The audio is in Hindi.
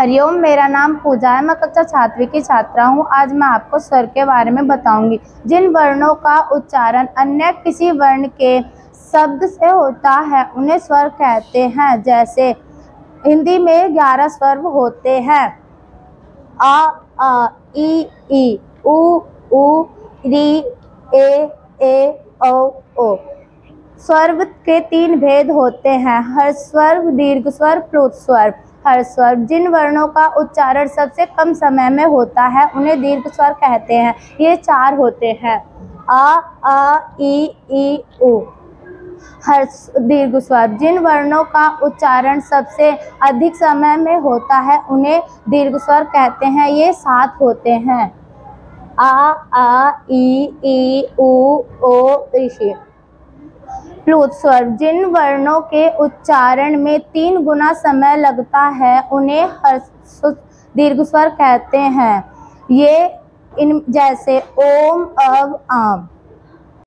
हरिओम मेरा नाम पूजा है, मैं कक्षा छात्रवी की छात्रा हूँ। आज मैं आपको स्वर के बारे में बताऊँगी। जिन वर्णों का उच्चारण अन्य किसी वर्ण के शब्द से होता है, उन्हें स्वर कहते हैं, जैसे, हिंदी में ग्यारह स्वर होते हैं। आ आ ई ई उ उ, री, ए ए ओ ओ। स्वर के तीन भेद होते हैं, हर स्वर दीर्घ स्वर प्लुत स्वर हर स्वर। जिन वर्णों का उच्चारण सबसे कम समय में होता है, उन्हें दीर्घ स्वर कहते हैं। ये चार होते हैं। आ आ ई ई उ। हर दीर्घ स्वर। जिन वर्णों का उच्चारण सबसे अधिक समय में होता है, उन्हें दीर्घ स्वर कहते हैं। ये सात होते हैं। आ आ ई ई ओ ऋषि प्लुत स्वर जिन वर्णों के उच्चारण में तीन गुना समय लगता है, उन्हें दीर्घ स्वर कहते हैं। ये इन जैसे ओम अब आम।